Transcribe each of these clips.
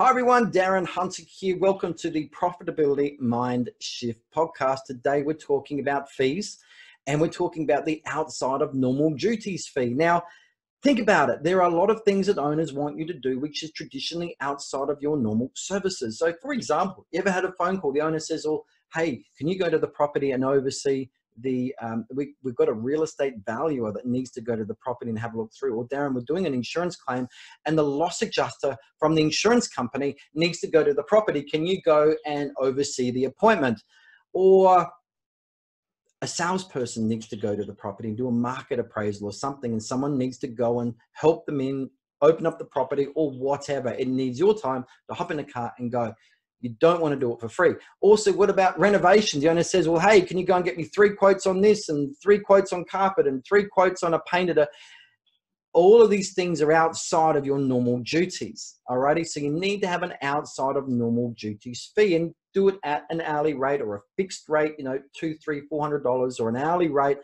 Hi, everyone. Darren Hunter here. Welcome to the Profitability Mind Shift podcast. Today, we're talking about fees and we're talking about the outside of normal duties fee. Now, think about it. There are a lot of things that owners want you to do, which is traditionally outside of your normal services. So, for example, you ever had a phone call? The owner says, Oh, hey, can you go to the property and oversee the um, we, we've got a real estate valuer that needs to go to the property and have a look through. Or darren we're doing an insurance claim and the loss adjuster from the insurance company needs to go to the property. Can you go and oversee the appointment? Or a salesperson needs to go to the property and do a market appraisal or something and someone needs to go and help them in open up the property or whatever. It needs your time to hop in a car and go you don't want to do it for free. Also, what about renovations? The owner says, well, hey, can you go and get me three quotes on this and three quotes on carpet and three quotes on a painted? All of these things are outside of your normal duties. Alrighty. So you need to have an outside of normal duties fee and do it at an hourly rate or a fixed rate, you know, two, three, four hundred dollars or an hourly rate.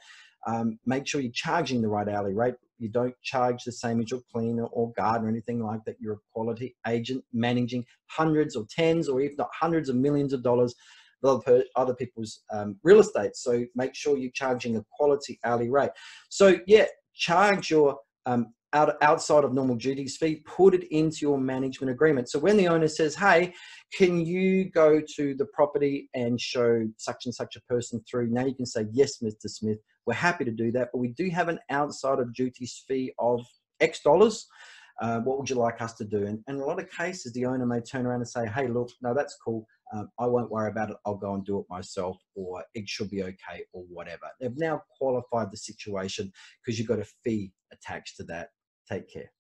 Um, make sure you're charging the right hourly rate you don't charge the same as your cleaner or guard or anything like that. You're a quality agent managing hundreds or tens or if not hundreds of millions of dollars of other people's um, real estate. So make sure you're charging a quality hourly rate. So yeah, charge your um, out, outside of normal duties fee, put it into your management agreement. So when the owner says, hey, can you go to the property and show such and such a person through? Now you can say, yes, Mr. Smith, we're happy to do that, but we do have an outside of duties fee of X dollars. Uh, what would you like us to do? And, in a lot of cases, the owner may turn around and say, hey, look, no, that's cool. Um, I won't worry about it. I'll go and do it myself, or it should be okay, or whatever. They've now qualified the situation because you've got a fee attached to that. Take care.